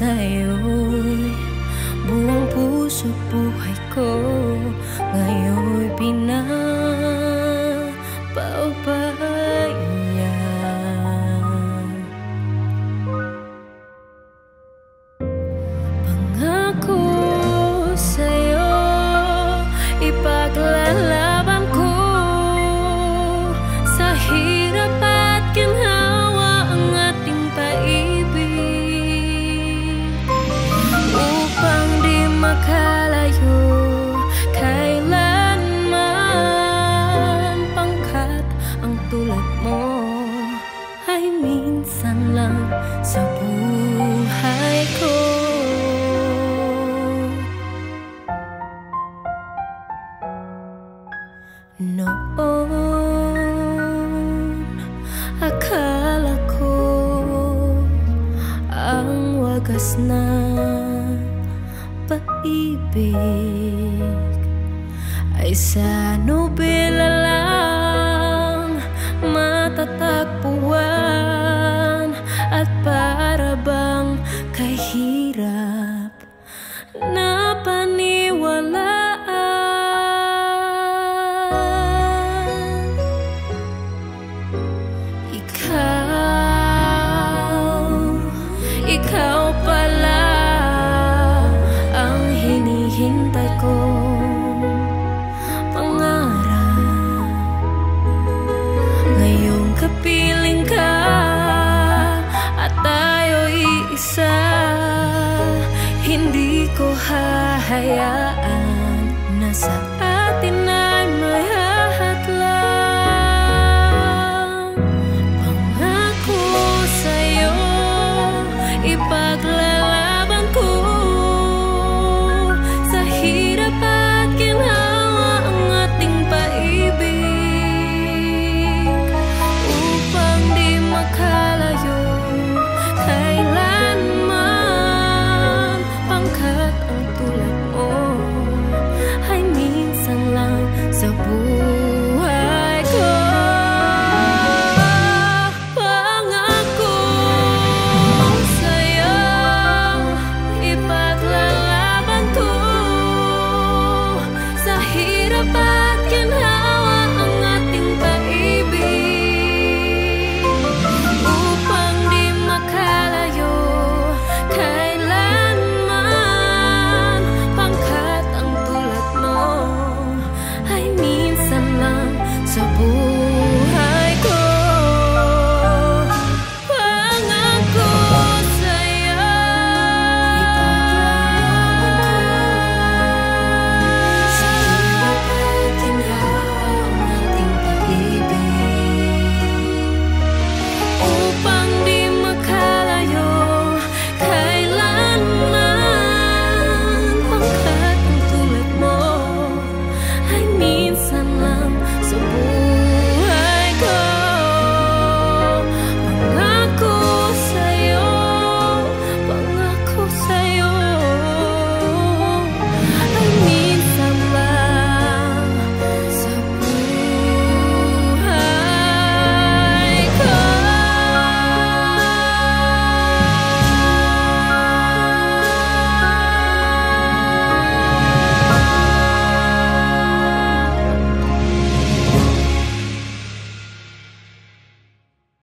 sa'yo'y buong puso buhay ko Ngayon'y pinapaubay balik Ay sa nobela lang matatagpuan at pa hayaan na sa atin ay may hahatlang Pangako sa'yo ipaglaan